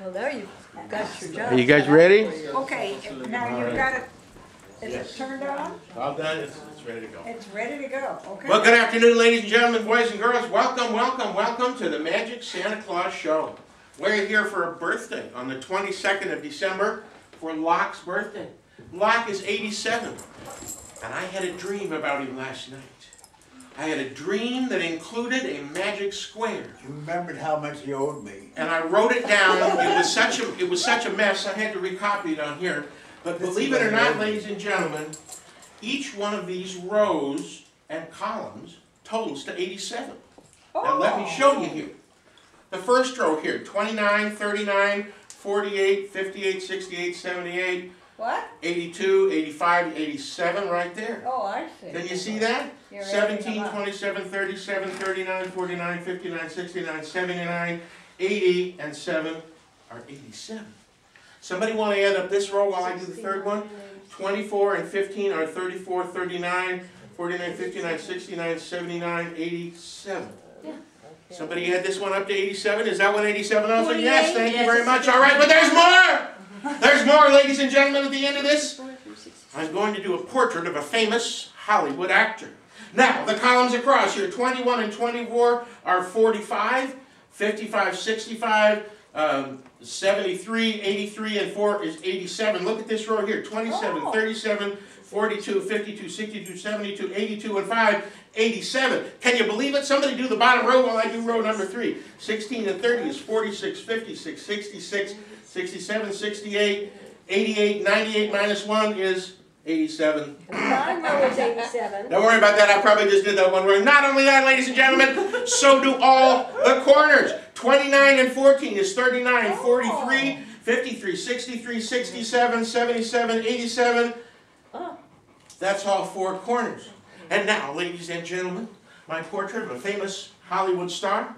Well, there you got your job. Are you guys ready? Okay, now you've got it, is it turned on? All done, it's, it's ready to go. It's ready to go, okay? Well, good afternoon, ladies and gentlemen, boys and girls. Welcome, welcome, welcome to the Magic Santa Claus Show. We're here for a birthday on the 22nd of December for Locke's birthday. Locke is 87, and I had a dream about him last night. I had a dream that included a magic square. You remembered how much you owed me. and I wrote it down. It was such a it was such a mess. I had to recopy it on here. But believe it or not, ladies and gentlemen, each one of these rows and columns totals to 87. Now let me oh. show you here. The first row here, 29, 39, 48, 58, 68, 78, What? 82, 85, 87 right there. Oh, I see. Can you see that? You're 17, 27, 37, 39, 49, 59, 69, 79, 80, and 7 are 87. Somebody want to add up this row while I do the third one? 24 and 15 are 34, 39, 49, 59, 69, 79, 87. Somebody add this one up to 87? Is that one 87 also? Yes, thank you very much. All right, but there's more! There's more, ladies and gentlemen, at the end of this. I'm going to do a portrait of a famous Hollywood actor. Now, the columns across here, 21 and 24 are 45, 55, 65, um, 73, 83, and 4 is 87. Look at this row here, 27, Oh. 37, 42, 52, 62, 72, 82, and 5, 87. Can you believe it? Somebody do the bottom row while I do row number 3. 16 and 30 is 46, 56, 66, 67, 68, 88, 98 minus 1 is 87. Bottom row is eighty-seven. Don't worry about that, I probably just did that one wrong. Not only that, ladies and gentlemen, so do all the corners. 29 and 14 is 39, 43, 53, 63, 67, 77, 87. Oh. That's all four corners. And now, ladies and gentlemen, my portrait of a famous Hollywood star.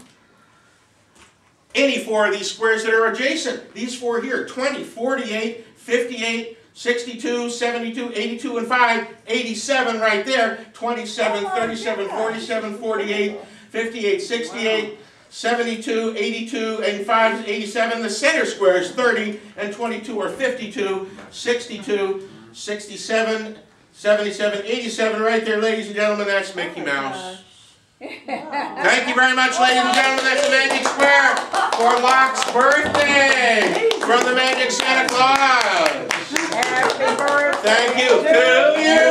Any four of these squares that are adjacent, these four here, 20, 48, 58, 62, 72, 82, and 5, 87 right there, 27, 37, 47, 48, 58, 68, 72, 82, and 5 is 87. The center square is 30, and 22 are 52, 62, 67, 77, 87 right there, ladies and gentlemen, that's Mickey oh Mouse. Thank you very much, ladies and gentlemen. That's the Magic Square for Locke's birthday from the Magic Santa Claus. Happy birthday. Thank you to you.